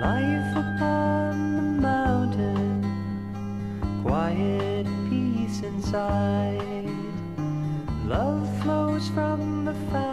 Life upon the mountain, quiet peace inside. Love flows from the fountain.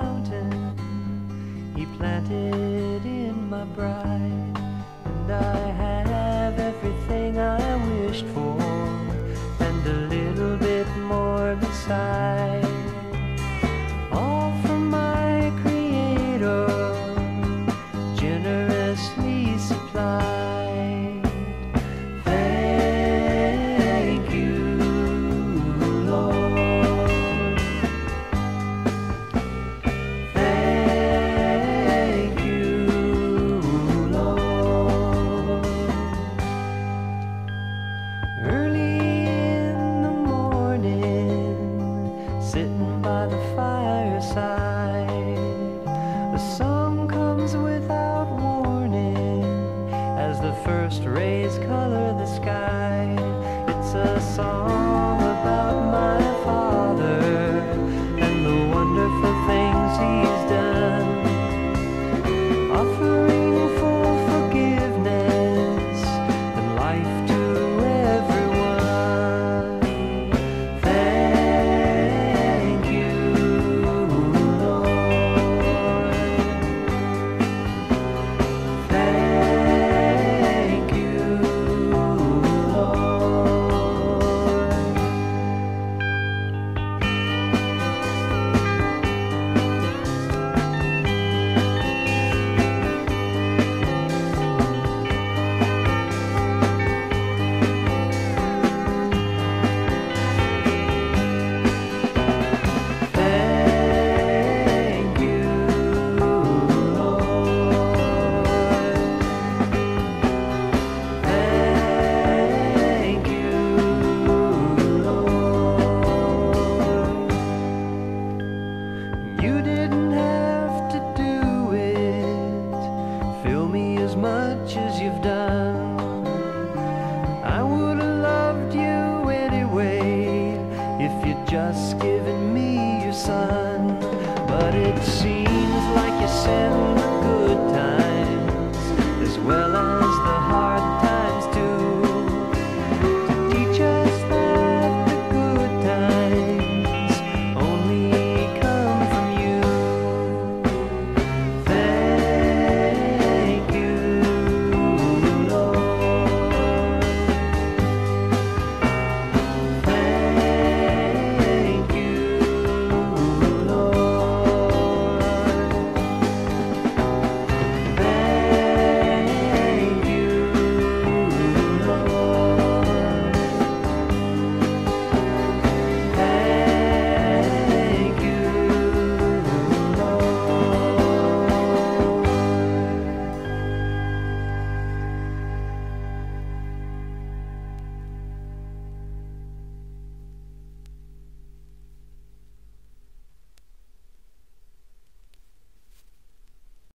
sitting by the fireside. listen